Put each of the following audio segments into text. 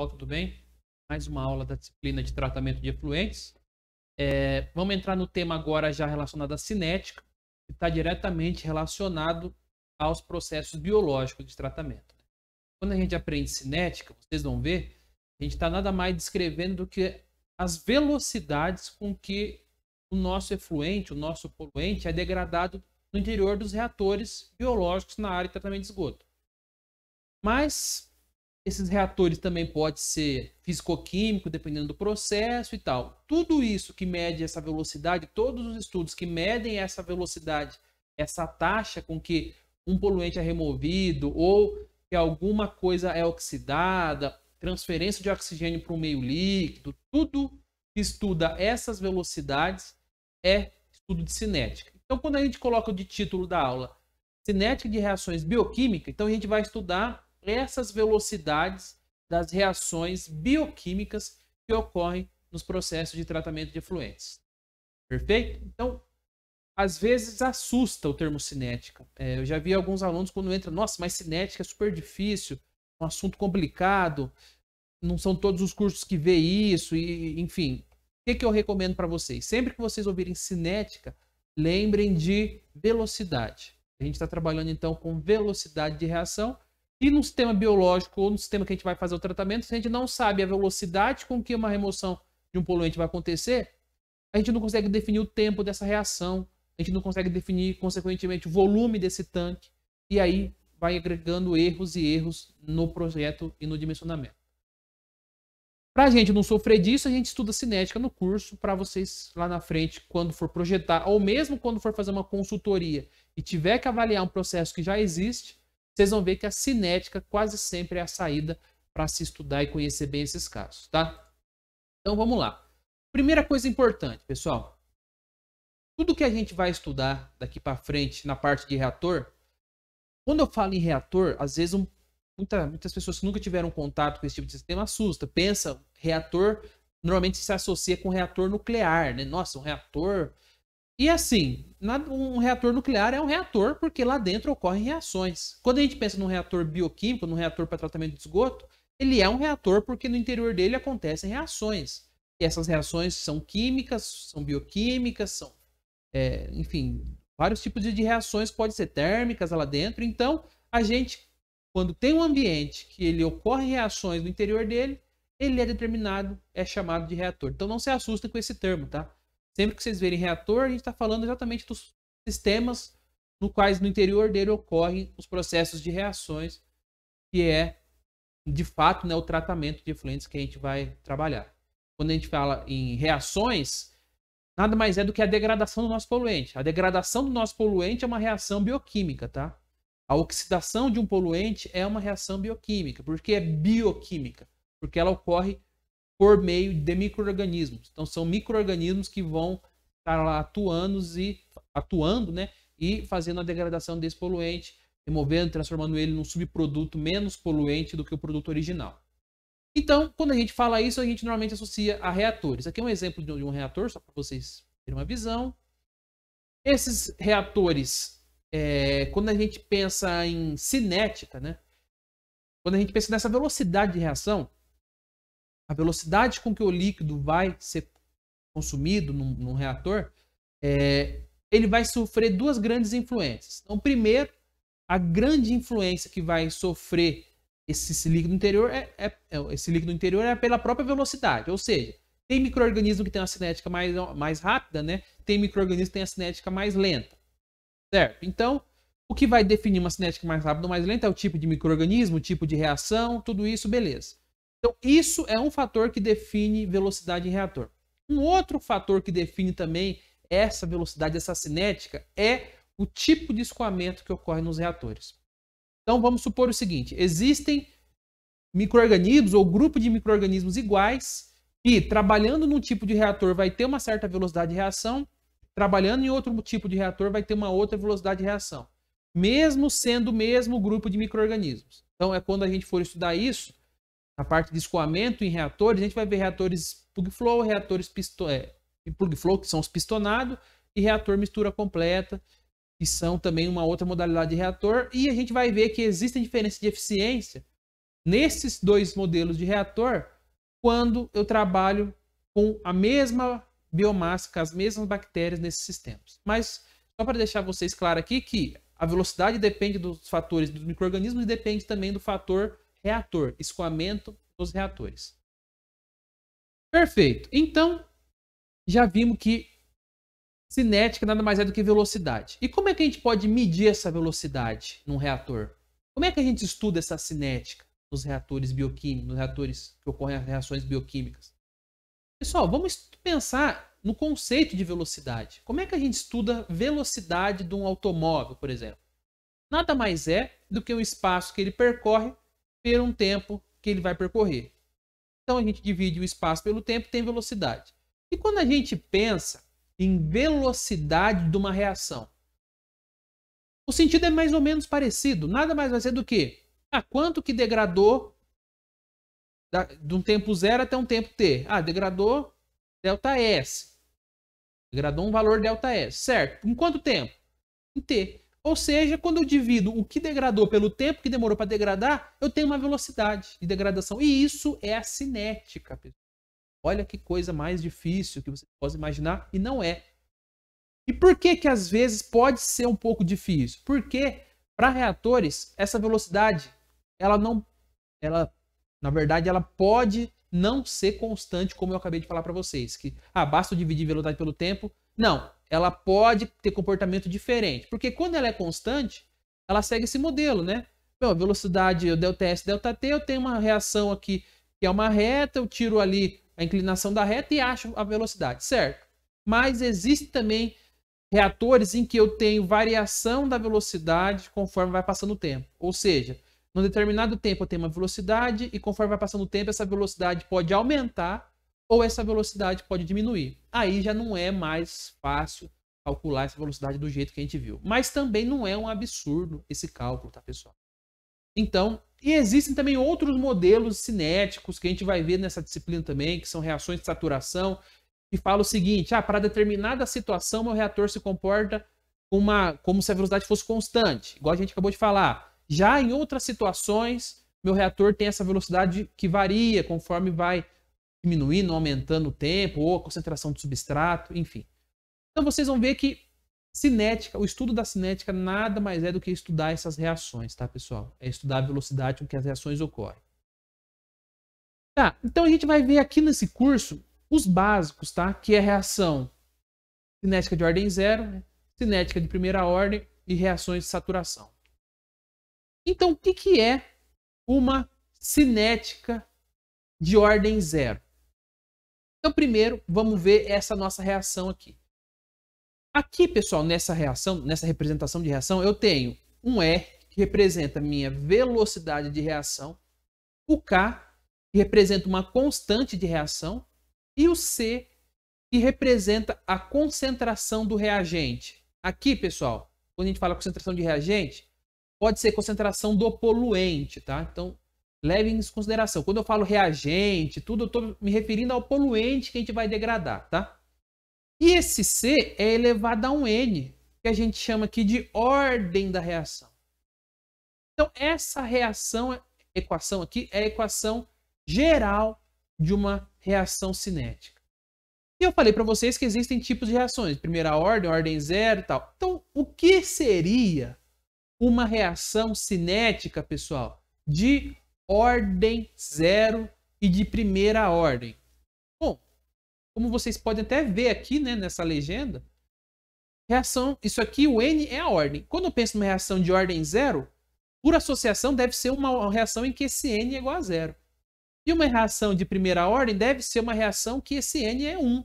pessoal, tudo bem? Mais uma aula da disciplina de tratamento de efluentes. É, vamos entrar no tema agora já relacionado à cinética, que está diretamente relacionado aos processos biológicos de tratamento. Quando a gente aprende cinética, vocês vão ver, a gente está nada mais descrevendo do que as velocidades com que o nosso efluente, o nosso poluente é degradado no interior dos reatores biológicos na área de tratamento de esgoto. Mas esses reatores também pode ser físico-químico, dependendo do processo e tal. Tudo isso que mede essa velocidade, todos os estudos que medem essa velocidade, essa taxa com que um poluente é removido ou que alguma coisa é oxidada, transferência de oxigênio para um meio líquido, tudo que estuda essas velocidades é estudo de cinética. Então, quando a gente coloca de título da aula cinética de reações bioquímicas, então a gente vai estudar essas velocidades das reações bioquímicas que ocorrem nos processos de tratamento de efluentes. Perfeito? Então, às vezes assusta o termo cinética. É, eu já vi alguns alunos quando entram, nossa, mas cinética é super difícil, um assunto complicado, não são todos os cursos que vê isso, e enfim. O que, que eu recomendo para vocês? Sempre que vocês ouvirem cinética, lembrem de velocidade. A gente está trabalhando então com velocidade de reação e no sistema biológico ou no sistema que a gente vai fazer o tratamento, se a gente não sabe a velocidade com que uma remoção de um poluente vai acontecer, a gente não consegue definir o tempo dessa reação, a gente não consegue definir, consequentemente, o volume desse tanque, e aí vai agregando erros e erros no projeto e no dimensionamento. Para a gente não sofrer disso, a gente estuda cinética no curso para vocês lá na frente, quando for projetar, ou mesmo quando for fazer uma consultoria e tiver que avaliar um processo que já existe, vocês vão ver que a cinética quase sempre é a saída para se estudar e conhecer bem esses casos, tá? Então vamos lá. Primeira coisa importante, pessoal. Tudo que a gente vai estudar daqui para frente na parte de reator, quando eu falo em reator, às vezes um, muita, muitas pessoas que nunca tiveram contato com esse tipo de sistema assusta. Pensa, reator normalmente se associa com reator nuclear, né? Nossa, um reator e assim, um reator nuclear é um reator porque lá dentro ocorrem reações. Quando a gente pensa num reator bioquímico, num reator para tratamento de esgoto, ele é um reator porque no interior dele acontecem reações. E essas reações são químicas, são bioquímicas, são, é, enfim, vários tipos de reações, pode ser térmicas lá dentro. Então, a gente, quando tem um ambiente que ele ocorre reações no interior dele, ele é determinado, é chamado de reator. Então, não se assustem com esse termo, tá? Sempre que vocês verem reator, a gente está falando exatamente dos sistemas no quais no interior dele ocorrem os processos de reações, que é de fato né, o tratamento de efluentes que a gente vai trabalhar. Quando a gente fala em reações, nada mais é do que a degradação do nosso poluente. A degradação do nosso poluente é uma reação bioquímica, tá? A oxidação de um poluente é uma reação bioquímica. Por que é bioquímica? Porque ela ocorre por meio de micro-organismos. Então, são micro-organismos que vão estar lá atuando e, atuando, né, e fazendo a degradação desse poluente, removendo, transformando ele num subproduto menos poluente do que o produto original. Então, quando a gente fala isso, a gente normalmente associa a reatores. Aqui é um exemplo de um reator, só para vocês terem uma visão. Esses reatores, é, quando a gente pensa em cinética, né? Quando a gente pensa nessa velocidade de reação, a velocidade com que o líquido vai ser consumido num, num reator, é, ele vai sofrer duas grandes influências. Então, primeiro, a grande influência que vai sofrer esse, esse líquido interior é, é, é, esse líquido interior é pela própria velocidade, ou seja, tem microorganismo que tem uma cinética mais, mais rápida, né? Tem microorganismo que tem a cinética mais lenta. Certo? Então, o que vai definir uma cinética mais rápida ou mais lenta é o tipo de microorganismo, o tipo de reação, tudo isso, beleza. Então, isso é um fator que define velocidade em reator. Um outro fator que define também essa velocidade, essa cinética, é o tipo de escoamento que ocorre nos reatores. Então, vamos supor o seguinte: existem microorganismos ou grupo de microorganismos iguais que, trabalhando num tipo de reator, vai ter uma certa velocidade de reação, trabalhando em outro tipo de reator, vai ter uma outra velocidade de reação, mesmo sendo o mesmo grupo de microorganismos. Então, é quando a gente for estudar isso, na parte de escoamento em reatores, a gente vai ver reatores plug flow, reatores é, plug flow, que são os pistonados, e reator mistura completa, que são também uma outra modalidade de reator. E a gente vai ver que existem diferenças de eficiência nesses dois modelos de reator quando eu trabalho com a mesma biomassa, com as mesmas bactérias nesses sistemas. Mas só para deixar vocês claro aqui que a velocidade depende dos fatores dos micro-organismos e depende também do fator reator, escoamento dos reatores. Perfeito. Então, já vimos que cinética nada mais é do que velocidade. E como é que a gente pode medir essa velocidade num reator? Como é que a gente estuda essa cinética nos reatores bioquímicos, nos reatores que ocorrem reações bioquímicas? Pessoal, vamos pensar no conceito de velocidade. Como é que a gente estuda velocidade de um automóvel, por exemplo? Nada mais é do que o espaço que ele percorre por um tempo que ele vai percorrer. Então a gente divide o espaço pelo tempo tem velocidade. E quando a gente pensa em velocidade de uma reação, o sentido é mais ou menos parecido. Nada mais vai ser do que ah, quanto que degradou da, de um tempo zero até um tempo t. Ah, degradou delta S. Degradou um valor delta S, certo? Em quanto tempo? Em t. Ou seja, quando eu divido o que degradou pelo tempo que demorou para degradar, eu tenho uma velocidade de degradação. E isso é a cinética. Olha que coisa mais difícil que você pode imaginar e não é. E por que que às vezes pode ser um pouco difícil? Porque para reatores essa velocidade ela não ela na verdade ela pode não ser constante como eu acabei de falar para vocês, que ah, basta dividir velocidade pelo tempo. Não, ela pode ter comportamento diferente. Porque quando ela é constante, ela segue esse modelo, né? Bom, velocidade delta S, delta T, eu tenho uma reação aqui que é uma reta, eu tiro ali a inclinação da reta e acho a velocidade, certo? Mas existe também reatores em que eu tenho variação da velocidade conforme vai passando o tempo. Ou seja, num determinado tempo eu tenho uma velocidade e conforme vai passando o tempo essa velocidade pode aumentar ou essa velocidade pode diminuir. Aí já não é mais fácil calcular essa velocidade do jeito que a gente viu. Mas também não é um absurdo esse cálculo, tá, pessoal? Então, e existem também outros modelos cinéticos que a gente vai ver nessa disciplina também, que são reações de saturação, que fala o seguinte: ah, para determinada situação, meu reator se comporta uma, como se a velocidade fosse constante, igual a gente acabou de falar. Já em outras situações, meu reator tem essa velocidade que varia conforme vai diminuindo, aumentando o tempo, ou a concentração de substrato, enfim. Então vocês vão ver que cinética, o estudo da cinética nada mais é do que estudar essas reações, tá, pessoal? É estudar a velocidade com que as reações ocorrem. Tá, então a gente vai ver aqui nesse curso os básicos, tá? Que é reação cinética de ordem zero, né? cinética de primeira ordem e reações de saturação. Então, o que, que é uma cinética de ordem zero? Então, primeiro, vamos ver essa nossa reação aqui. Aqui, pessoal, nessa reação, nessa representação de reação, eu tenho um R, que representa a minha velocidade de reação, o K, que representa uma constante de reação, e o C, que representa a concentração do reagente. Aqui, pessoal, quando a gente fala concentração de reagente, pode ser concentração do poluente, tá? Então, levem isso em consideração. Quando eu falo reagente, tudo, eu estou me referindo ao poluente que a gente vai degradar, tá? E esse C é elevado a um N, que a gente chama aqui de ordem da reação. Então, essa reação, equação aqui, é a equação geral de uma reação cinética. E eu falei para vocês que existem tipos de reações, primeira ordem, ordem zero e tal. Então, o que seria uma reação cinética, pessoal, de ordem zero e de primeira ordem. Bom, como vocês podem até ver aqui né, nessa legenda, reação, isso aqui, o N é a ordem. Quando eu penso numa reação de ordem zero, por associação deve ser uma reação em que esse N é igual a zero. E uma reação de primeira ordem deve ser uma reação que esse N é 1.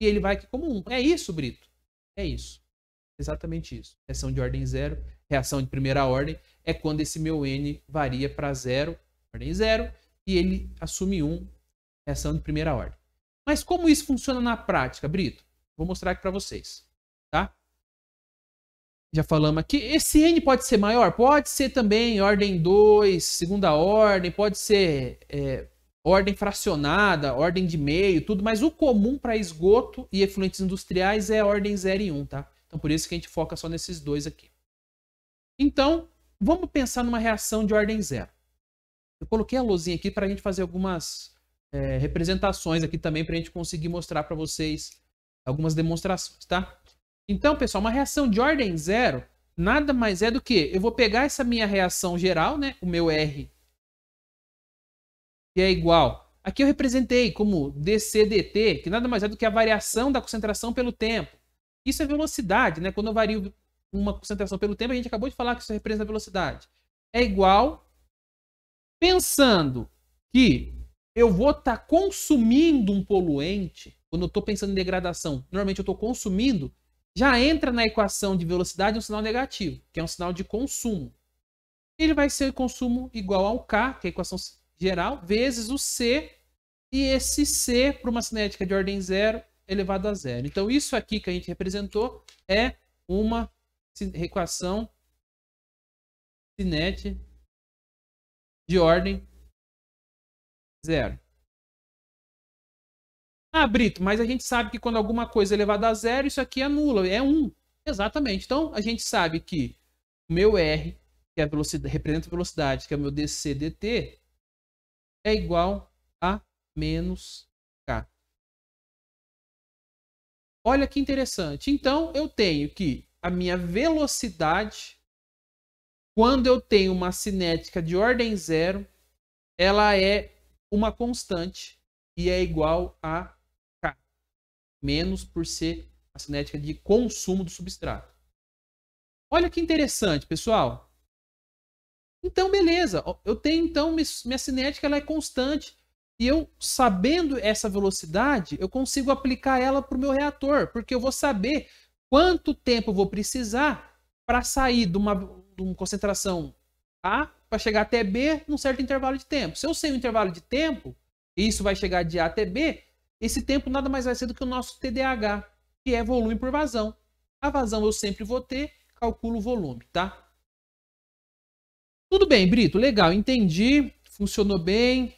E ele vai aqui como 1. É isso, Brito? É isso. Exatamente isso. Reação de ordem zero, reação de primeira ordem é quando esse meu n varia para zero, ordem zero, e ele assume 1, um, reação de primeira ordem. Mas como isso funciona na prática, Brito? Vou mostrar aqui para vocês, tá? Já falamos aqui. Esse n pode ser maior? Pode ser também ordem 2, segunda ordem, pode ser é, ordem fracionada, ordem de meio, tudo, mas o comum para esgoto e efluentes industriais é ordem 0 e 1, um, tá? Então por isso que a gente foca só nesses dois aqui. Então, Vamos pensar numa reação de ordem zero. Eu coloquei a luzinha aqui para a gente fazer algumas é, representações aqui também para a gente conseguir mostrar para vocês algumas demonstrações, tá? Então, pessoal, uma reação de ordem zero nada mais é do que eu vou pegar essa minha reação geral, né? O meu R, que é igual. Aqui eu representei como dCdt, que nada mais é do que a variação da concentração pelo tempo. Isso é velocidade, né? Quando eu vario uma concentração pelo tempo, a gente acabou de falar que isso representa a velocidade. É igual, pensando que eu vou estar tá consumindo um poluente, quando eu estou pensando em degradação, normalmente eu estou consumindo, já entra na equação de velocidade um sinal negativo, que é um sinal de consumo. Ele vai ser consumo igual ao K, que é a equação geral, vezes o C, e esse C para uma cinética de ordem zero elevado a zero. Então, isso aqui que a gente representou é uma equação cinética de ordem zero. Ah, Brito, mas a gente sabe que quando alguma coisa é elevada a zero, isso aqui é nula, é 1. Um. Exatamente. Então, a gente sabe que o meu R, que é a velocidade, representa a velocidade, que é o meu dc dt, é igual a menos k. Olha que interessante. Então, eu tenho que a minha velocidade, quando eu tenho uma cinética de ordem zero, ela é uma constante e é igual a K, menos por ser a cinética de consumo do substrato. Olha que interessante, pessoal. Então, beleza. Eu tenho, então, minha cinética ela é constante. E eu, sabendo essa velocidade, eu consigo aplicar ela para o meu reator. Porque eu vou saber quanto tempo vou precisar para sair de uma, de uma concentração A para chegar até B num certo intervalo de tempo. Se eu sei o intervalo de tempo, e isso vai chegar de A até B, esse tempo nada mais vai ser do que o nosso TDAH, que é volume por vazão. A vazão eu sempre vou ter, calculo o volume, tá? Tudo bem, Brito, legal, entendi, funcionou bem,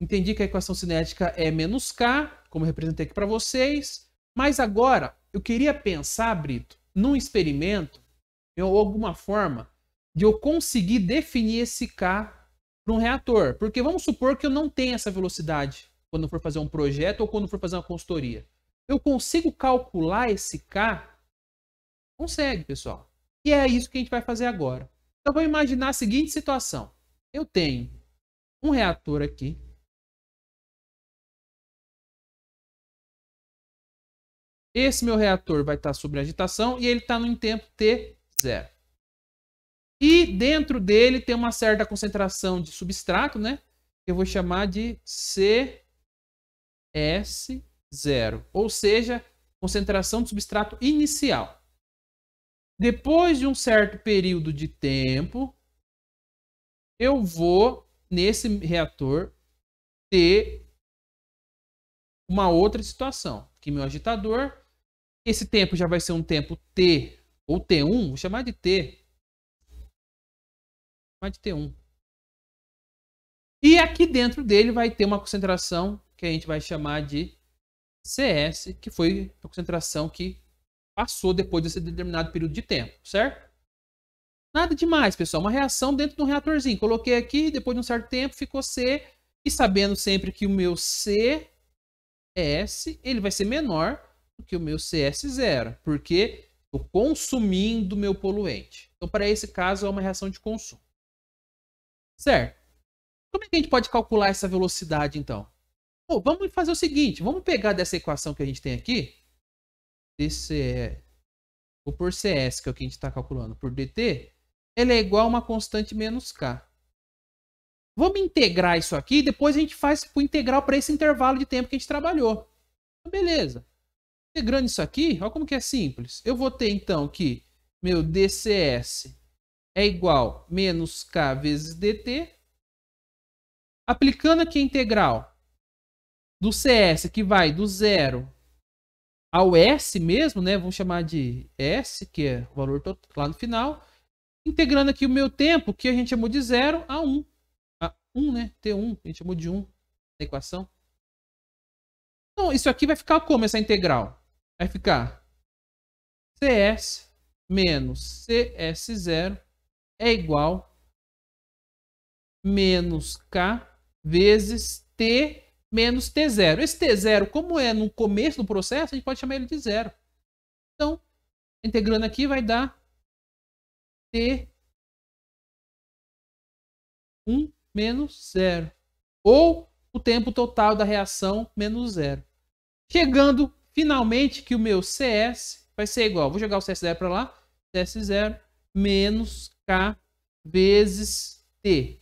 entendi que a equação cinética é menos K, como eu representei aqui para vocês, mas agora eu queria pensar, Brito, num experimento, ou alguma forma, de eu conseguir definir esse K para um reator. Porque vamos supor que eu não tenha essa velocidade quando for fazer um projeto ou quando for fazer uma consultoria. Eu consigo calcular esse K? Consegue, pessoal. E é isso que a gente vai fazer agora. Então, vamos imaginar a seguinte situação. Eu tenho um reator aqui. Esse meu reator vai estar sob agitação e ele está no tempo T0. E dentro dele tem uma certa concentração de substrato, né? Que eu vou chamar de CS0, ou seja, concentração de substrato inicial. Depois de um certo período de tempo, eu vou nesse reator ter uma outra situação, que meu agitador, esse tempo já vai ser um tempo T ou T1, vou chamar de T, mais de T1. E aqui dentro dele vai ter uma concentração que a gente vai chamar de CS, que foi a concentração que passou depois desse determinado período de tempo, certo? Nada demais, pessoal. Uma reação dentro de um reatorzinho. Coloquei aqui, depois de um certo tempo ficou C. E sabendo sempre que o meu CS ele vai ser menor do que o meu CS0, porque estou consumindo meu poluente. Então, para esse caso, é uma reação de consumo. Certo. Como é que a gente pode calcular essa velocidade, então? Vamos fazer o seguinte, vamos pegar dessa equação que a gente tem aqui, desse, vou por CS, que é o que a gente está calculando, por dt, ela é igual a uma constante menos k. Vamos integrar isso aqui, depois a gente faz o integral para esse intervalo de tempo que a gente trabalhou. Então, beleza. Integrando isso aqui, olha como que é simples. Eu vou ter, então, que meu dcs é igual a menos k vezes dt. Aplicando aqui a integral do CS, que vai do zero ao S mesmo, né? Vamos chamar de S, que é o valor lá no final. Integrando aqui o meu tempo, que a gente chamou de zero a 1. A 1, né? T1, a gente chamou de 1 na equação. Então, isso aqui vai ficar como essa integral? Vai ficar CS menos CS0 é igual menos K vezes T menos T0. Esse T0, como é no começo do processo, a gente pode chamar ele de zero. Então, integrando aqui vai dar T1 menos zero. Ou o tempo total da reação menos zero. Chegando finalmente que o meu CS vai ser igual. Vou jogar o CS0 para lá. CS0 menos K vezes T.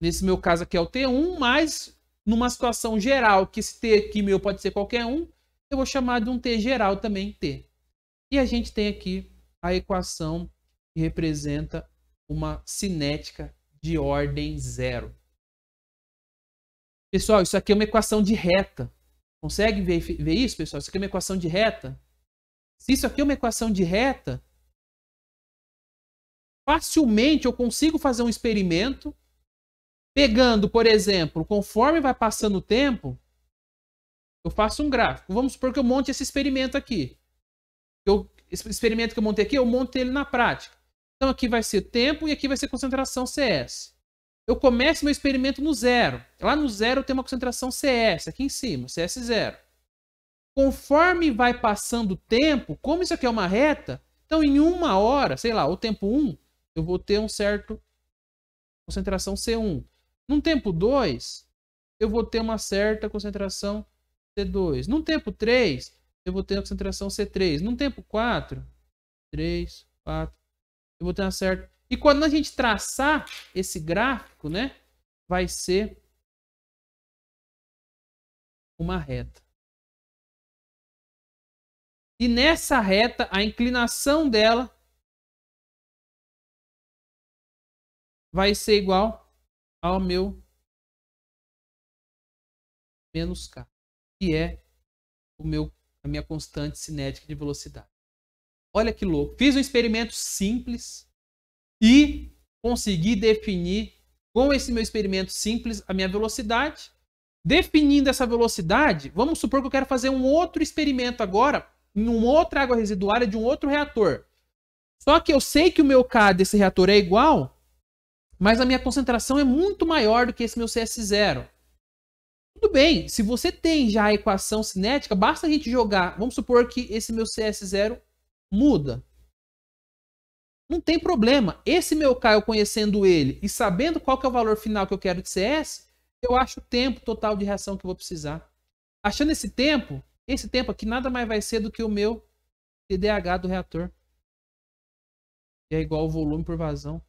Nesse meu caso aqui é o T1, mas numa situação geral, que esse T aqui meu pode ser qualquer um, eu vou chamar de um T geral também T. E a gente tem aqui a equação que representa uma cinética de ordem zero. Pessoal, isso aqui é uma equação de reta. Consegue ver, ver isso, pessoal? Isso aqui é uma equação de reta. Se isso aqui é uma equação de reta, facilmente eu consigo fazer um experimento pegando, por exemplo, conforme vai passando o tempo, eu faço um gráfico. Vamos supor que eu monte esse experimento aqui. Eu, esse experimento que eu montei aqui, eu monto ele na prática. Então aqui vai ser tempo e aqui vai ser concentração CS. Eu começo meu experimento no zero. Lá no zero eu tenho uma concentração CS, aqui em cima, CS0. Conforme vai passando o tempo, como isso aqui é uma reta, então em uma hora, sei lá, o tempo 1, eu vou ter um certo concentração C1. Num tempo 2, eu vou ter uma certa concentração C2. Num tempo 3, eu vou ter uma concentração C3. Num tempo 4, 3, 4, eu vou ter uma certa. E quando a gente traçar esse gráfico, né, vai ser uma reta. E nessa reta, a inclinação dela vai ser igual ao meu menos k, que é o meu, a minha constante cinética de velocidade. Olha que louco. Fiz um experimento simples e consegui definir com esse meu experimento simples a minha velocidade. Definindo essa velocidade, vamos supor que eu quero fazer um outro experimento agora em uma outra água residuária de um outro reator. Só que eu sei que o meu K desse reator é igual, mas a minha concentração é muito maior do que esse meu CS0. Tudo bem, se você tem já a equação cinética, basta a gente jogar. Vamos supor que esse meu CS0 muda. Não tem problema. Esse meu eu conhecendo ele e sabendo qual que é o valor final que eu quero de CS, eu acho o tempo total de reação que eu vou precisar. Achando esse tempo, esse tempo aqui nada mais vai ser do que o meu TDH do reator. Que é igual ao volume por vazão.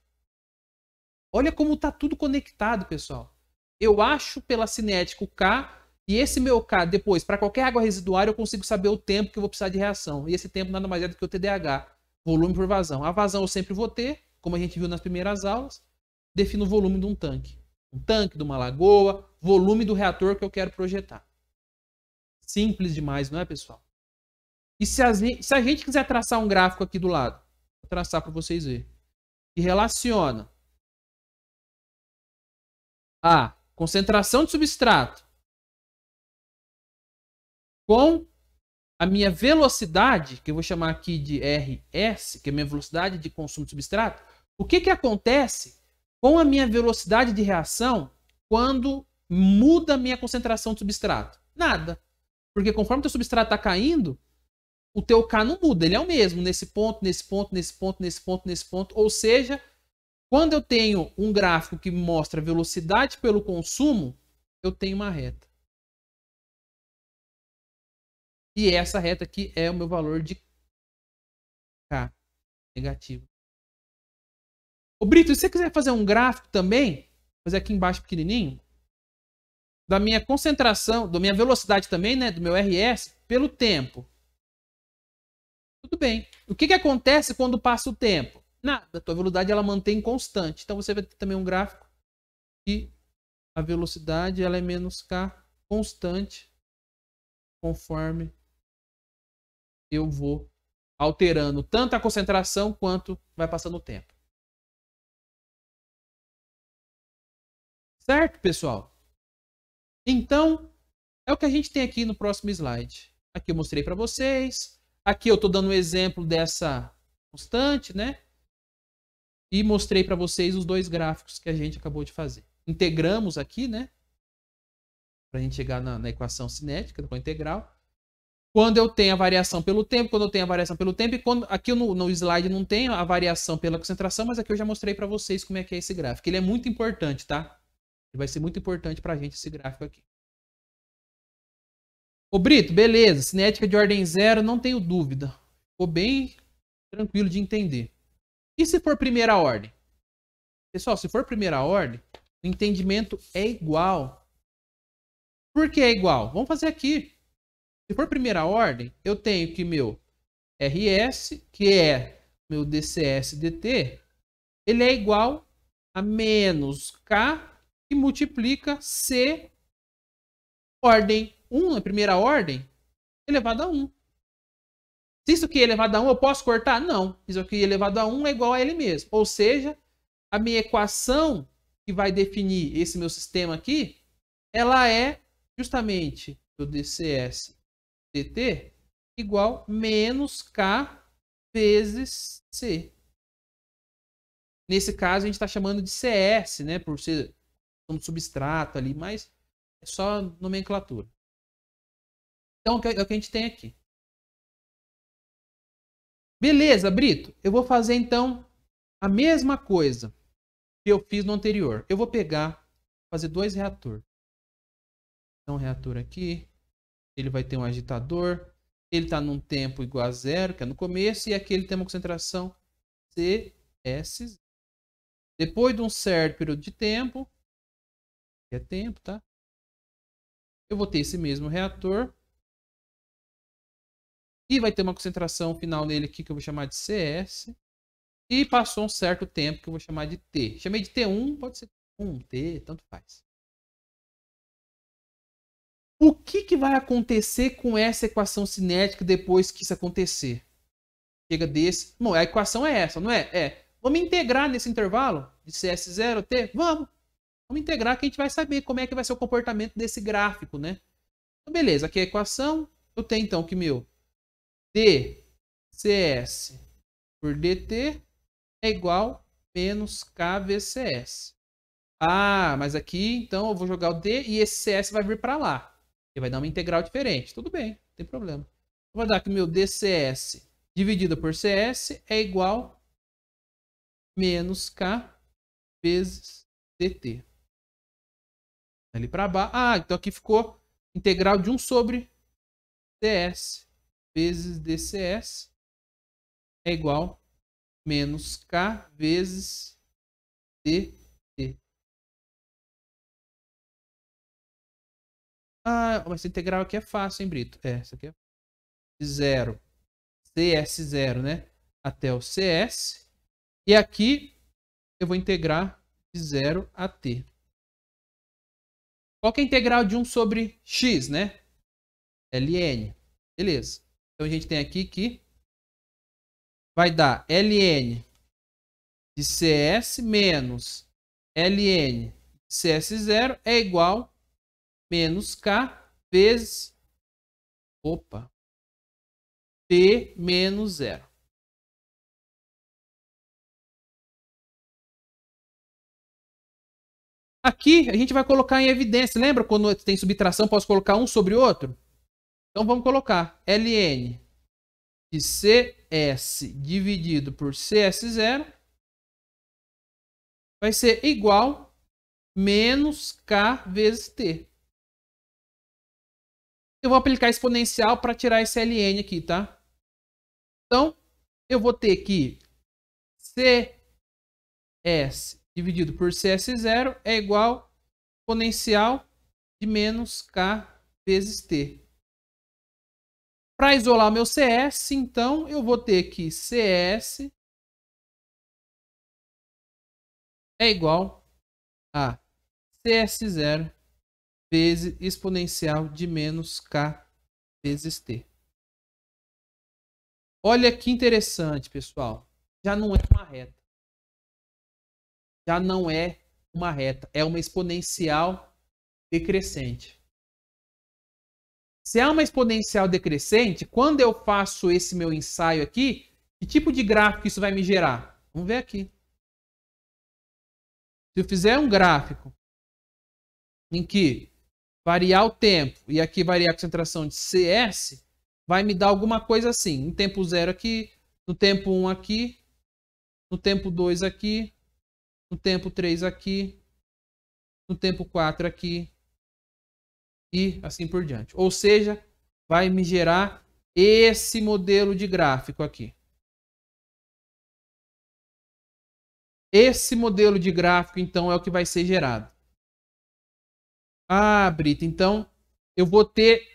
Olha como está tudo conectado, pessoal. Eu acho pela cinética o K e esse meu K depois, para qualquer água residuária, eu consigo saber o tempo que eu vou precisar de reação. E esse tempo nada mais é do que o TDH, volume por vazão. A vazão eu sempre vou ter, como a gente viu nas primeiras aulas. Defino o volume de um tanque. Um tanque de uma lagoa, volume do reator que eu quero projetar. Simples demais, não é, pessoal? E se a, gente, se a gente quiser traçar um gráfico aqui do lado, vou traçar para vocês verem, que relaciona a concentração de substrato com a minha velocidade, que eu vou chamar aqui de RS, que é a minha velocidade de consumo de substrato, o que, que acontece com a minha velocidade de reação quando muda a minha concentração de substrato? Nada. Porque conforme o teu substrato está caindo, o teu K não muda, ele é o mesmo nesse ponto, nesse ponto, nesse ponto, nesse ponto, nesse ponto. Ou seja, quando eu tenho um gráfico que mostra velocidade pelo consumo, eu tenho uma reta. E essa reta aqui é o meu valor de K negativo. Ô Brito, se você quiser fazer um gráfico também, fazer aqui embaixo pequenininho, da minha concentração, da minha velocidade também, né, do meu RS, pelo tempo. Tudo bem. O que, que acontece quando passa o tempo? Nada. A tua velocidade ela mantém constante. Então você vai ter também um gráfico e a velocidade ela é menos k constante conforme eu vou alterando tanto a concentração quanto vai passando o tempo. Certo, pessoal? Então, é o que a gente tem aqui no próximo slide. Aqui eu mostrei para vocês. Aqui eu estou dando um exemplo dessa constante, né? e mostrei para vocês os dois gráficos que a gente acabou de fazer. Integramos aqui, né? Para a gente chegar na, na equação cinética com a integral. Quando eu tenho a variação pelo tempo, quando eu tenho a variação pelo tempo, e quando aqui no, no slide não tem a variação pela concentração, mas aqui eu já mostrei para vocês como é que é esse gráfico. Ele é muito importante, tá? Ele vai ser muito importante para a gente esse gráfico aqui. Ô Brito, beleza. Cinética de ordem zero, não tenho dúvida. Ficou bem tranquilo de entender. E se for primeira ordem? Pessoal, se for primeira ordem, o entendimento é igual. Por que é igual? Vamos fazer aqui. Se for primeira ordem, eu tenho que meu RS, que é meu DCS dt, ele é igual a menos K que multiplica C ordem 1, na primeira ordem, elevado a 1. Se isso aqui é elevado a 1, eu posso cortar? Não. Isso aqui elevado a 1 é igual a ele mesmo. Ou seja, a minha equação que vai definir esse meu sistema aqui, ela é justamente o DCS dt igual menos K vezes C. Nesse caso, a gente está chamando de CS, né? Por ser um substrato ali, mas é só nomenclatura. Então, é o que a gente tem aqui. Beleza, Brito. Eu vou fazer, então, a mesma coisa que eu fiz no anterior. Eu vou pegar, fazer dois reatores. Então, um reator aqui. Ele vai ter um agitador. Ele está num tempo igual a zero, que é no começo. E aqui ele tem uma concentração CS. Depois de um certo período de tempo, que é tempo, tá? Eu vou ter esse mesmo reator. E vai ter uma concentração final nele aqui que eu vou chamar de CS. E passou um certo tempo que eu vou chamar de T. Chamei de T1, pode ser T1, T, tanto faz. O que, que vai acontecer com essa equação cinética depois que isso acontecer? Chega desse. Bom, a equação é essa, não é? É. Vamos integrar nesse intervalo de CS0 T? Vamos. Vamos integrar que a gente vai saber como é que vai ser o comportamento desse gráfico, né? Então, beleza, aqui é a equação. Eu tenho então que meu dcs por dt é igual menos kvcs. Ah, mas aqui então eu vou jogar o d e esse cs vai vir para lá. E vai dar uma integral diferente. Tudo bem, não tem problema. Vou dar que meu dcs dividido por cs é igual menos k vezes dt ali para baixo. Ah, então aqui ficou integral de 1 sobre ds vezes dcs é igual a menos k vezes dt. Ah, mas essa integral aqui é fácil, hein, Brito? É, essa aqui é de 0, cs0, né? Até o cs. E aqui eu vou integrar de 0 a t. Qual é a integral de 1 sobre x, né? ln. Beleza. Então a gente tem aqui que vai dar ln de cs menos ln de cs0 é igual menos k vezes opa t menos zero. Aqui a gente vai colocar em evidência. Lembra quando tem subtração, posso colocar um sobre o outro? Então vamos colocar ln de cs dividido por cs0 vai ser igual menos k vezes t. Eu vou aplicar exponencial para tirar esse ln aqui, tá? Então, eu vou ter que cs dividido por CS0 é igual exponencial de menos K vezes T. Para isolar meu CS, então, eu vou ter que CS é igual a CS0 vezes exponencial de menos K vezes T. Olha que interessante, pessoal. Já não é uma reta já não é uma reta, é uma exponencial decrescente. Se é uma exponencial decrescente, quando eu faço esse meu ensaio aqui, que tipo de gráfico isso vai me gerar? Vamos ver aqui. Se eu fizer um gráfico em que variar o tempo e aqui variar a concentração de CS, vai me dar alguma coisa assim. No tempo 0 aqui, no tempo 1 um aqui, no tempo 2 aqui, no tempo 3 aqui, no tempo 4 aqui e assim por diante. Ou seja, vai me gerar esse modelo de gráfico aqui. Esse modelo de gráfico, então, é o que vai ser gerado. Ah, Brita, então eu vou ter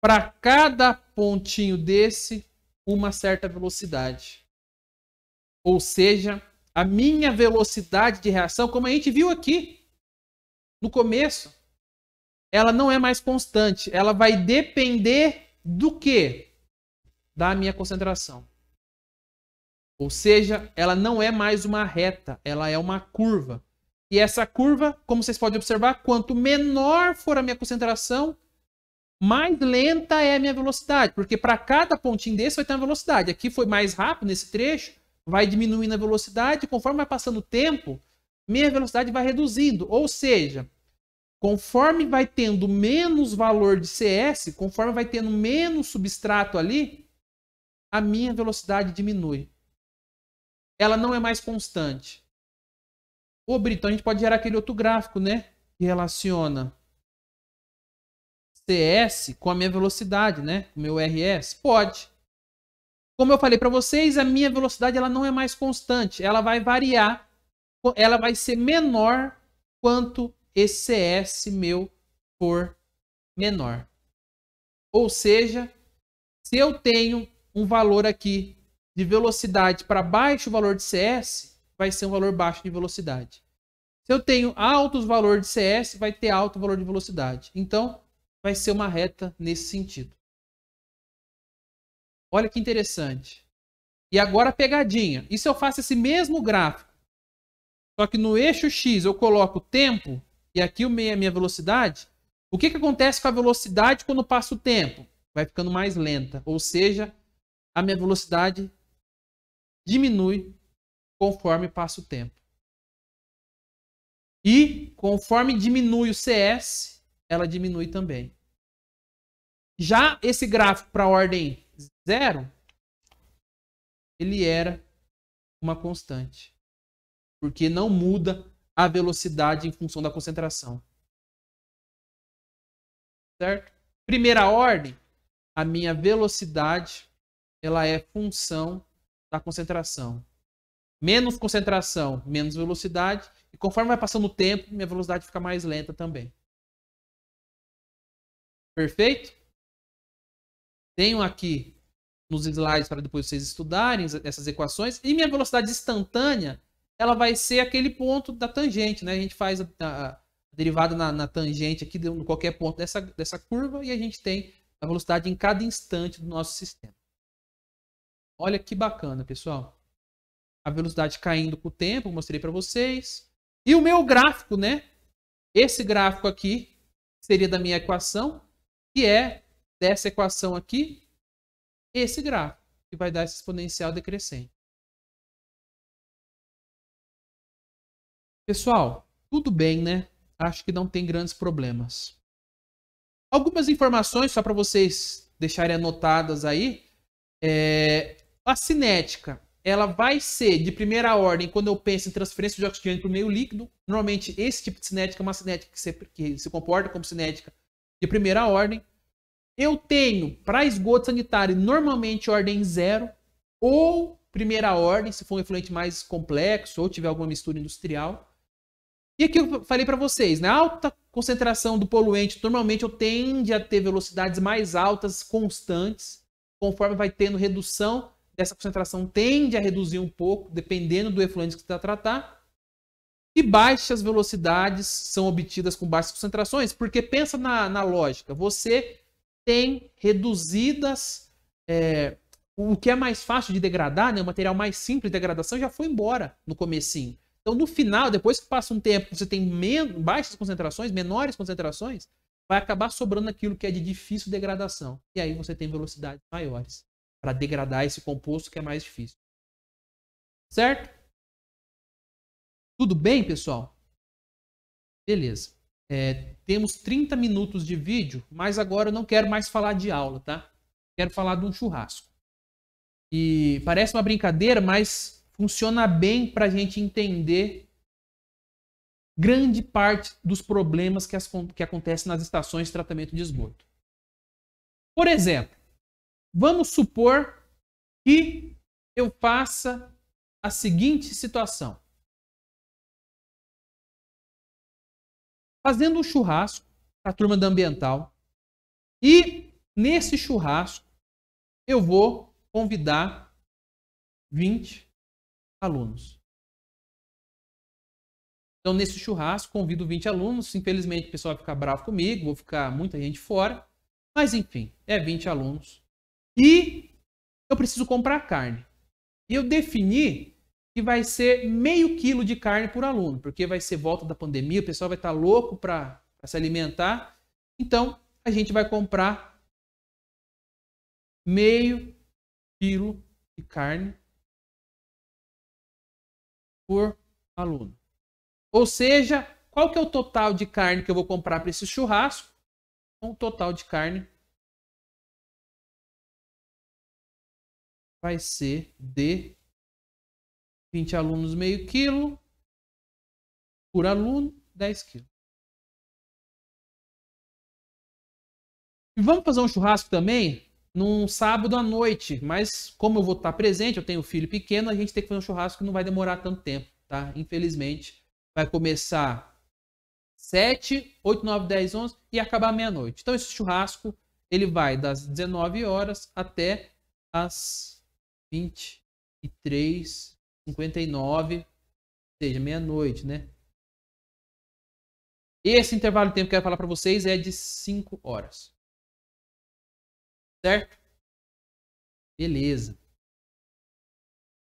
para cada pontinho desse uma certa velocidade. Ou seja, a minha velocidade de reação, como a gente viu aqui no começo, ela não é mais constante. Ela vai depender do que? Da minha concentração. Ou seja, ela não é mais uma reta, ela é uma curva. E essa curva, como vocês podem observar, quanto menor for a minha concentração, mais lenta é a minha velocidade. Porque para cada pontinho desse vai ter uma velocidade. Aqui foi mais rápido nesse trecho, vai diminuindo a velocidade. Conforme vai passando o tempo, minha velocidade vai reduzindo. Ou seja, conforme vai tendo menos valor de CS, conforme vai tendo menos substrato ali, a minha velocidade diminui. Ela não é mais constante. Ô, então a gente pode gerar aquele outro gráfico, né? Que relaciona CS com a minha velocidade, né? O meu RS? Pode. Como eu falei para vocês, a minha velocidade ela não é mais constante. Ela vai variar. Ela vai ser menor quanto esse CS meu for menor. Ou seja, se eu tenho um valor aqui de velocidade para baixo valor de CS, vai ser um valor baixo de velocidade. Se eu tenho altos valor de CS, vai ter alto valor de velocidade. Então, vai ser uma reta nesse sentido. Olha que interessante. E agora a pegadinha. E se eu faço esse mesmo gráfico, só que no eixo X eu coloco o tempo e aqui a minha velocidade, o que, que acontece com a velocidade quando passa o tempo? Vai ficando mais lenta. Ou seja, a minha velocidade diminui conforme passa o tempo. E conforme diminui o CS, ela diminui também. Já esse gráfico para ordem zero, ele era uma constante. Porque não muda a velocidade em função da concentração. Certo? Primeira ordem, a minha velocidade ela é função da concentração. Menos concentração, menos velocidade. E conforme vai passando o tempo, minha velocidade fica mais lenta também. Perfeito? Tenho aqui nos slides para depois vocês estudarem essas equações. E minha velocidade instantânea, ela vai ser aquele ponto da tangente, né? A gente faz a, a, derivada na, na, tangente aqui, de qualquer ponto dessa, dessa curva, e a gente tem a velocidade em cada instante do nosso sistema. Olha que bacana, pessoal. A velocidade caindo com o tempo, mostrei para vocês. E o meu gráfico, né? Esse gráfico aqui seria da minha equação, que é dessa equação aqui, esse gráfico, que vai dar esse exponencial decrescente. Pessoal, tudo bem, né? Acho que não tem grandes problemas. Algumas informações, só para vocês deixarem anotadas aí. É... A cinética, ela vai ser de primeira ordem quando eu penso em transferência de oxigênio para o meio líquido. Normalmente, esse tipo de cinética é uma cinética que se, que se comporta como cinética de primeira ordem. Eu tenho para esgoto sanitário normalmente ordem zero ou primeira ordem, se for um efluente mais complexo ou tiver alguma mistura industrial. E aqui eu falei para vocês, na né? alta concentração do poluente, normalmente eu tende a ter velocidades mais altas, constantes, conforme vai tendo redução dessa concentração, tende a reduzir um pouco, dependendo do efluente que você está a tratar. E baixas velocidades são obtidas com baixas concentrações, porque pensa na, na lógica, você tem reduzidas. É, o que é mais fácil de degradar, né, o material mais simples de degradação já foi embora no comecinho. Então, no final, depois que passa um tempo, você tem baixas concentrações, menores concentrações, vai acabar sobrando aquilo que é de difícil degradação. E aí você tem velocidades maiores para degradar esse composto que é mais difícil. Certo? Tudo bem, pessoal? Beleza. É, temos 30 minutos de vídeo, mas agora eu não quero mais falar de aula, tá? Quero falar de um churrasco. E parece uma brincadeira, mas funciona bem para a gente entender grande parte dos problemas que, as, que acontecem nas estações de tratamento de esgoto. Por exemplo, vamos supor que eu faça a seguinte situação. Fazendo um churrasco para a turma da ambiental e nesse churrasco eu vou convidar 20 alunos. Então, nesse churrasco, convido 20 alunos. Infelizmente, o pessoal vai ficar bravo comigo, vou ficar muita gente fora. Mas, enfim, é 20 alunos. E eu preciso comprar carne. E eu defini que vai ser meio quilo de carne por aluno, porque vai ser volta da pandemia, o pessoal vai estar louco para se alimentar. Então, a gente vai comprar meio quilo de carne por aluno. Ou seja, qual que é o total de carne que eu vou comprar para esse churrasco? O total de carne vai ser de 20 alunos meio quilo por aluno 10 quilos. E vamos fazer um churrasco também num sábado à noite, mas como eu vou estar presente, eu tenho um filho pequeno, a gente tem que fazer um churrasco que não vai demorar tanto tempo, tá? Infelizmente, vai começar 7, 8, 9, 10, 11 e acabar meia-noite. Então esse churrasco ele vai das 19 horas até as 23, 59, ou seja, meia-noite, né? Esse intervalo de tempo que eu quero falar para vocês é de 5 horas. Certo? Beleza.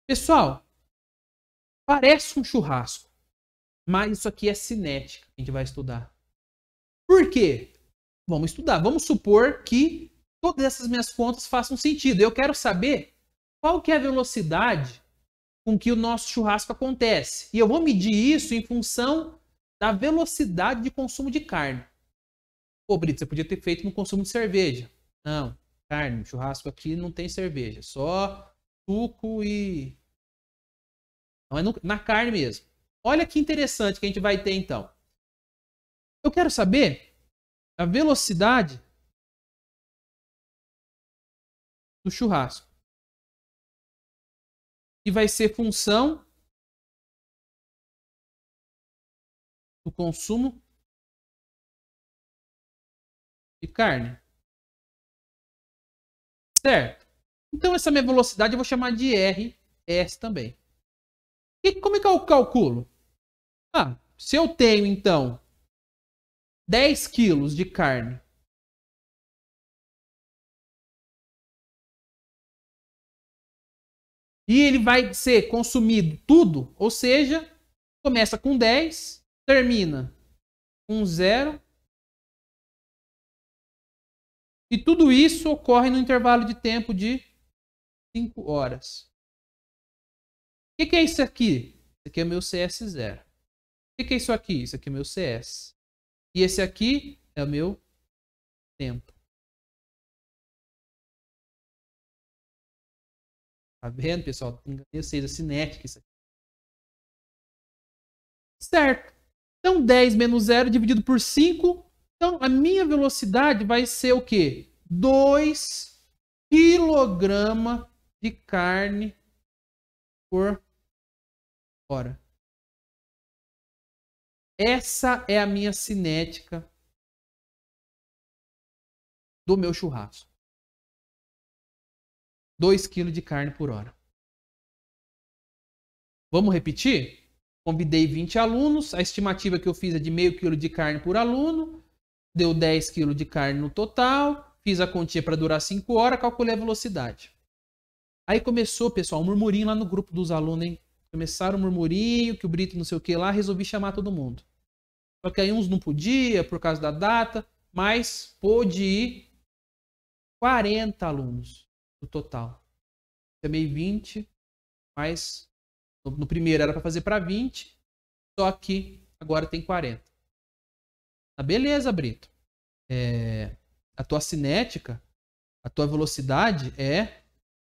Pessoal, parece um churrasco. Mas isso aqui é cinética, a gente vai estudar. Por quê? Vamos estudar. Vamos supor que todas essas minhas contas façam sentido. Eu quero saber qual que é a velocidade com que o nosso churrasco acontece. E eu vou medir isso em função da velocidade de consumo de carne. Pô, Brito, você podia ter feito no consumo de cerveja. Não, carne, churrasco aqui não tem cerveja, só suco e. Não é no... na carne mesmo. Olha que interessante que a gente vai ter então. Eu quero saber a velocidade do churrasco. E vai ser função do consumo de carne. Certo? Então essa minha velocidade eu vou chamar de RS também. E como é que eu calculo? Ah, se eu tenho então 10 quilos de carne e ele vai ser consumido tudo, ou seja, começa com 10, termina com 0. E tudo isso ocorre no intervalo de tempo de 5 horas. O que, que, é isso aqui? Isso aqui é meu CS0. O que, que é isso aqui? Isso aqui é meu CS. E esse aqui é o meu tempo. Tá vendo, pessoal? Enganei vocês, a cinética isso aqui. Certo. Então, 10 menos 0 dividido por 5. Então, a minha velocidade vai ser o quê? 2 kg de carne por Ora, essa é a minha cinética do meu churrasco. 2 kg de carne por hora. Vamos repetir? Convidei 20 alunos, a estimativa que eu fiz é de meio quilo de carne por aluno, deu 10 kg de carne no total, fiz a continha para durar 5 horas, calculei a velocidade. Aí começou, pessoal, um murmurinho lá no grupo dos alunos, hein? Começaram um murmurinho, que o Brito não sei o que lá, resolvi chamar todo mundo. Só que aí uns não podia por causa da data, mas pôde ir 40 alunos no total. Chamei 20, mas no, primeiro era para fazer para 20, só que agora tem 40. Ah, beleza, Brito. É, a tua cinética, a tua velocidade é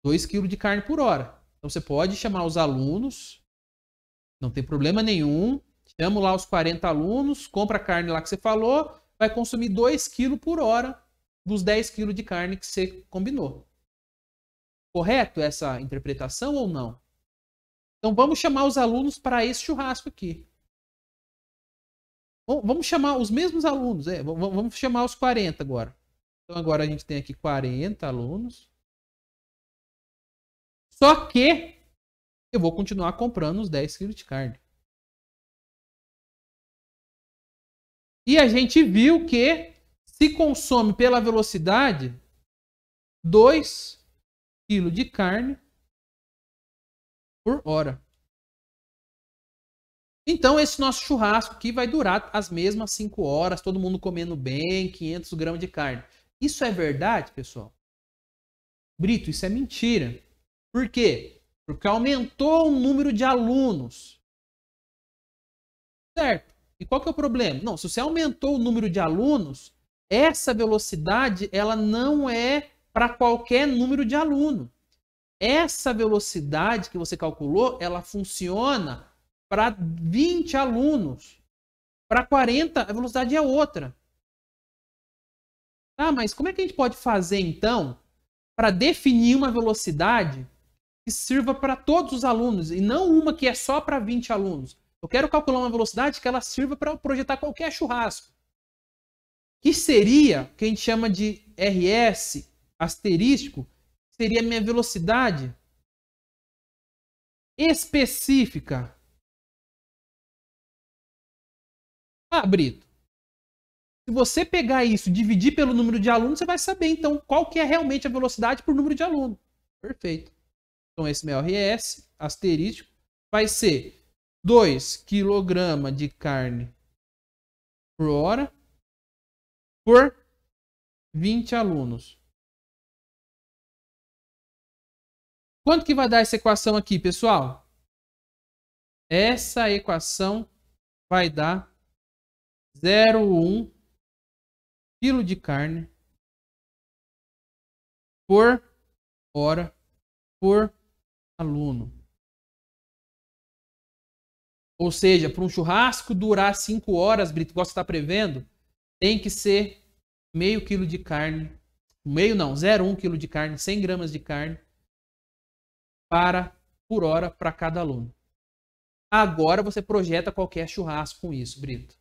2 kg de carne por hora. Então você pode chamar os alunos, não tem problema nenhum. Chama lá os 40 alunos, compra a carne lá que você falou, vai consumir 2 kg por hora dos 10 kg de carne que você combinou. Correto essa interpretação ou não? Então vamos chamar os alunos para esse churrasco aqui. Vamos chamar os mesmos alunos, é, vamos chamar os 40 agora. Então agora a gente tem aqui 40 alunos. Só que eu vou continuar comprando os 10 quilos de carne. E a gente viu que se consome pela velocidade 2 kg de carne por hora. Então, esse nosso churrasco aqui vai durar as mesmas 5 horas, todo mundo comendo bem, 500 gramas de carne. Isso é verdade, pessoal? Brito, isso é mentira. Por quê? Porque aumentou o número de alunos. Certo? E qual que é o problema? Não, se você aumentou o número de alunos, essa velocidade ela não é para qualquer número de aluno. Essa velocidade que você calculou, ela funciona para 20 alunos. Para 40, a velocidade é outra. Tá, mas como é que a gente pode fazer então para definir uma velocidade que sirva para todos os alunos e não uma que é só para 20 alunos? Eu quero calcular uma velocidade que ela sirva para projetar qualquer churrasco que seria o que a gente chama de RS asterístico, seria a minha velocidade específica. Ah, Brito, se você pegar isso e dividir pelo número de alunos, você vai saber então qual que é realmente a velocidade por número de aluno. Perfeito. Então esse meu RS asterístico vai ser 2 kg de carne por hora por 20 alunos. Quanto que vai dar essa equação aqui, pessoal? Essa equação vai dar 0,1 quilo de carne por hora por aluno. Ou seja, para um churrasco durar 5 horas, Brito, igual você está prevendo, tem que ser meio quilo de carne, meio não, 0,1 quilo de carne, 100 gramas de carne para por hora para cada aluno. Agora você projeta qualquer churrasco com isso, Brito.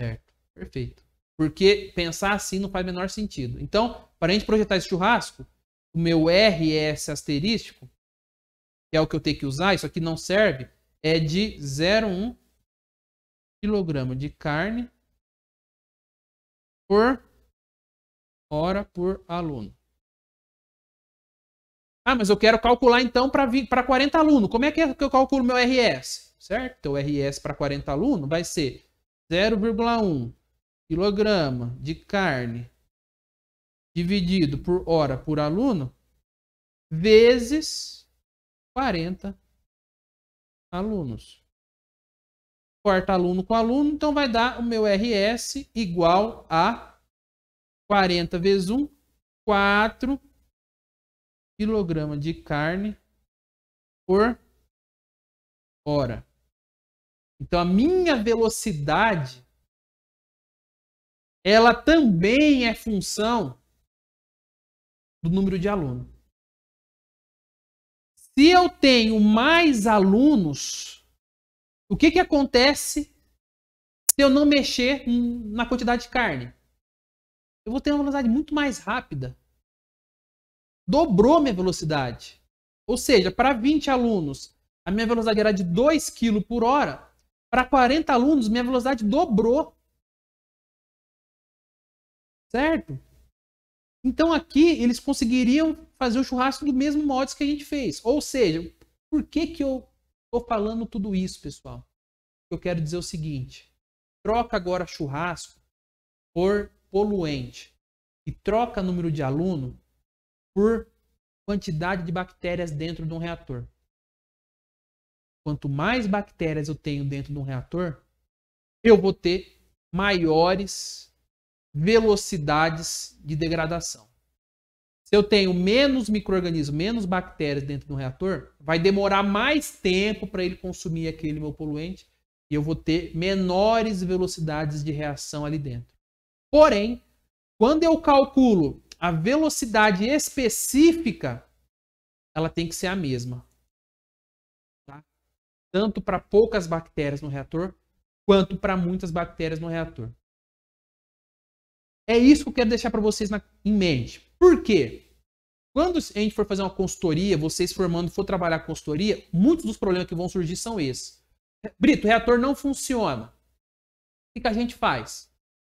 Certo, perfeito. Porque pensar assim não faz o menor sentido. Então, para a gente projetar esse churrasco, o meu RS asterístico, que é o que eu tenho que usar, isso aqui não serve, é de 0,1 kg de carne por hora por aluno. Ah, mas eu quero calcular então para 40 alunos. Como é que, é que eu calculo meu RS? Certo? Então, o RS para 40 alunos vai ser 0,1 kg de carne dividido por hora por aluno vezes 40 alunos corta aluno com aluno, então vai dar o meu RS igual a 40 vezes 1, 4 kg de carne por hora. Então a minha velocidade ela também é função do número de aluno. Se eu tenho mais alunos, o que, que acontece se eu não mexer na quantidade de carne? Eu vou ter uma velocidade muito mais rápida. Dobrou minha velocidade. Ou seja, para 20 alunos, a minha velocidade era de 2 kg por hora. Para 40 alunos, minha velocidade dobrou. Certo? Então aqui eles conseguiriam fazer o churrasco do mesmo modo que a gente fez. Ou seja, por que, que eu Estou falando tudo isso, pessoal. Eu quero dizer o seguinte: troca agora churrasco por poluente e troca número de aluno por quantidade de bactérias dentro de um reator. Quanto mais bactérias eu tenho dentro de um reator, eu vou ter maiores velocidades de degradação. Se eu tenho menos micro-organismos, menos bactérias dentro do reator, vai demorar mais tempo para ele consumir aquele meu poluente e eu vou ter menores velocidades de reação ali dentro. Porém, quando eu calculo a velocidade específica, ela tem que ser a mesma. Tá? Tanto para poucas bactérias no reator, quanto para muitas bactérias no reator. É isso que eu quero deixar para vocês na, em mente. Por quê? Quando a gente for fazer uma consultoria, vocês formando for trabalhar com consultoria, muitos dos problemas que vão surgir são esses. Brito, o reator não funciona. O que a gente faz?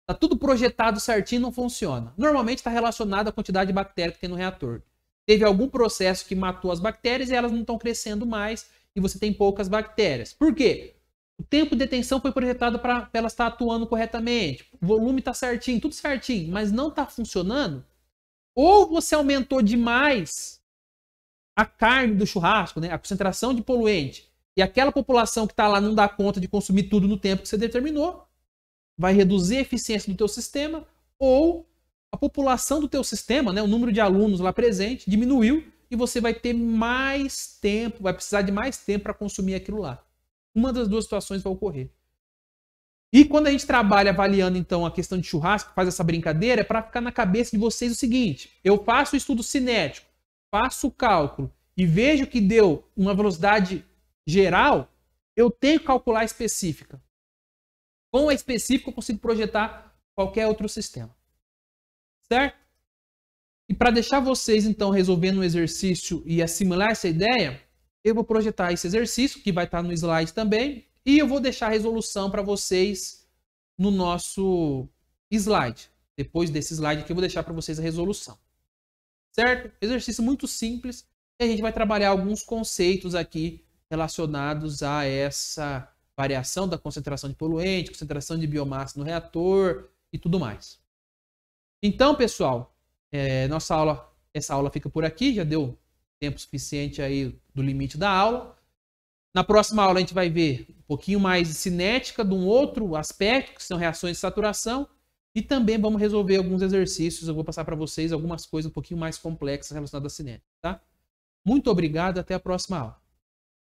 Tá tudo projetado certinho, não funciona. Normalmente está relacionado à quantidade de bactérias que tem no reator. Teve algum processo que matou as bactérias e elas não estão crescendo mais e você tem poucas bactérias. Por quê? O tempo de detenção foi projetado para elas estar atuando corretamente. O volume está certinho, tudo certinho, mas não está funcionando. Ou você aumentou demais a carne do churrasco, né? a concentração de poluente, e aquela população que está lá não dá conta de consumir tudo no tempo que você determinou, vai reduzir a eficiência do teu sistema, ou a população do teu sistema, né, o número de alunos lá presente, diminuiu e você vai ter mais tempo, vai precisar de mais tempo para consumir aquilo lá. Uma das duas situações vai ocorrer. E quando a gente trabalha avaliando então a questão de churrasco, faz essa brincadeira, é para ficar na cabeça de vocês o seguinte: eu faço o estudo cinético, faço o cálculo e vejo que deu uma velocidade geral, eu tenho que calcular específica. Com a específica eu consigo projetar qualquer outro sistema. Certo? E para deixar vocês então resolvendo um exercício e assimilar essa ideia, eu vou projetar esse exercício que vai estar no slide também e eu vou deixar a resolução para vocês no nosso slide. Depois desse slide aqui eu vou deixar para vocês a resolução. Certo? Exercício muito simples e a gente vai trabalhar alguns conceitos aqui relacionados a essa variação da concentração de poluente, concentração de biomassa no reator e tudo mais. Então, pessoal, é, nossa aula, essa aula fica por aqui, já deu tempo suficiente aí do limite da aula. Na próxima aula a gente vai ver um pouquinho mais de cinética de um outro aspecto, que são reações de saturação, e também vamos resolver alguns exercícios. Eu vou passar para vocês algumas coisas um pouquinho mais complexas relacionadas à cinética, tá? Muito obrigado, até a próxima aula.